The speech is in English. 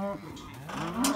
Mm-hmm. Mm-hmm.